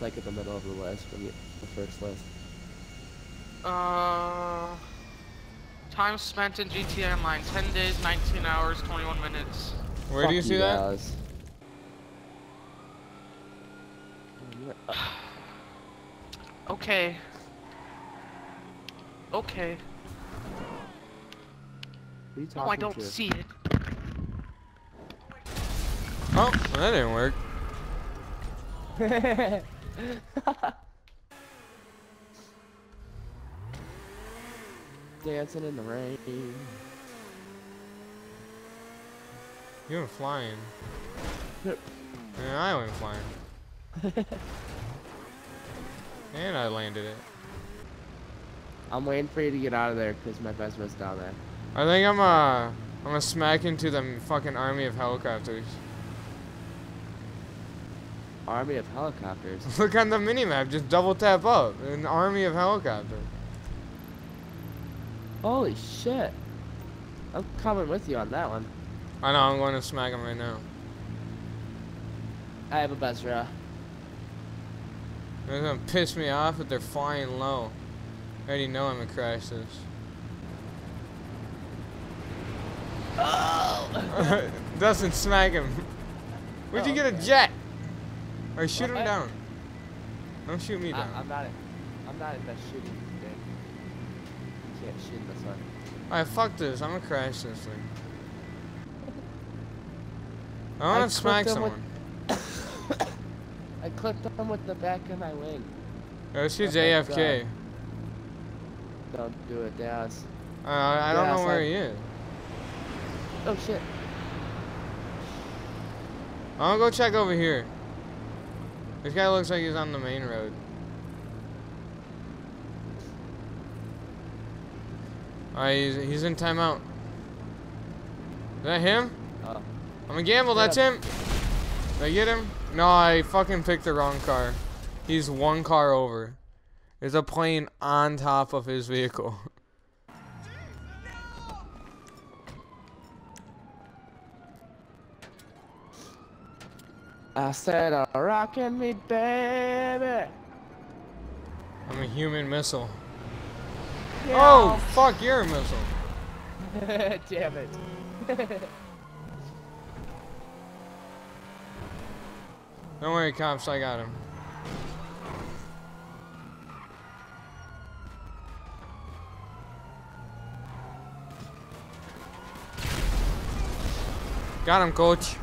like in the middle of the list from the, the first list. Uh, time spent in GTA Online: 10 days, 19 hours, 21 minutes. Where Fuck do you see that? guys. Uh, Okay. Okay. who you No, I don't to? see it. Oh, that didn't work. Dancing in the rain. You went flying. Yeah, I went flying. and I landed it. I'm waiting for you to get out of there because my best friend's down there. I think I'm uh I'm gonna smack into the fucking army of helicopters. Army of helicopters. Look on the minimap, just double tap up. An army of helicopters. Holy shit. I'm coming with you on that one. I know, I'm going to smack him right now. I have a Besra. Uh. They're gonna piss me off if they're flying low. I already know I'm crash this. Oh! Dustin, smack him. Where'd you Oh, get a jet? Or shoot him down. Don't shoot me I, down. I'm not. In, I'm not in the shooting game. You can't shoot this one. Alright, fuck this. I'm gonna crash this thing. I I wanna clipped smack him with- someone. I clipped him with the back of my wing. Oh, she's Okay, AFK. Don't do it, Daz. Uh, I don't know where he is. Oh shit. I'm gonna go check over here. This guy looks like he's on the main road. Alright, he's, he's in timeout. Is that him? Oh. I'm gonna gamble, Yeah. that's him. Did I get him? No, I fucking picked the wrong car. He's one car over. There's a plane on top of his vehicle. I said, uh, rockin' me, baby. I'm a human missile. Yeah. Oh, fuck, you're a missile. Damn it. Don't worry, cops, I got him. Got him, coach.